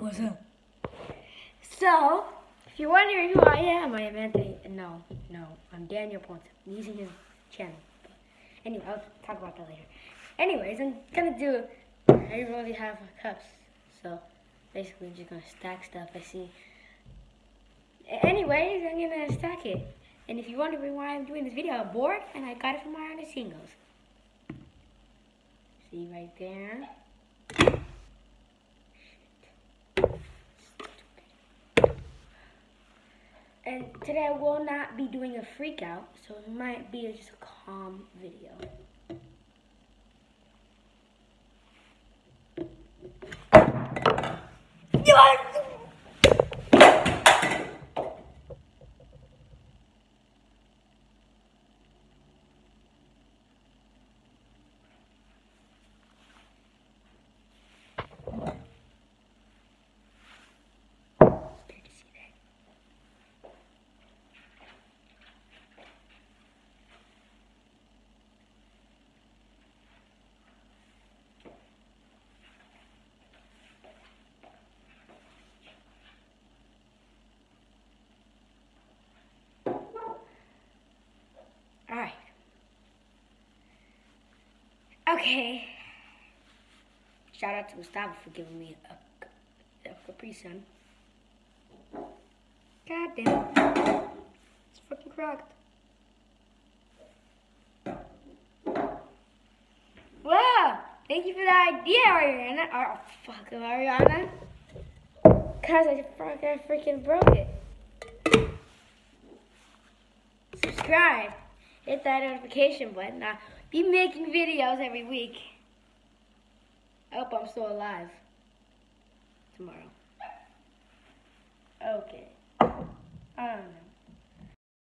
What's up? So, if you're wondering who I am, I am Anthonie. No, no, I'm Daniel Ponce. I'm using his channel. But anyway, I'll talk about that later. Anyways, I'm gonna do. I really have cups, so basically, I'm just gonna stack stuff. I see. Anyways, I'm gonna stack it. And if you're wondering why I'm doing this video, I'm bored and I got it from my Ernest Singles. See right there. And today I will not be doing a freak out, so it might be just a calm video. Yes! Scared to see that. All right. Okay. Shout out to Gustavo for giving me a, a Capri Sun. God damn it. It's fucking cracked. Wow! Thank you for the idea, Ariana. Oh, fuck, Ariana. Cause I fucking freaking broke it. Subscribe. Hit that notification button. I'll be making videos every week. I hope I'm still alive tomorrow.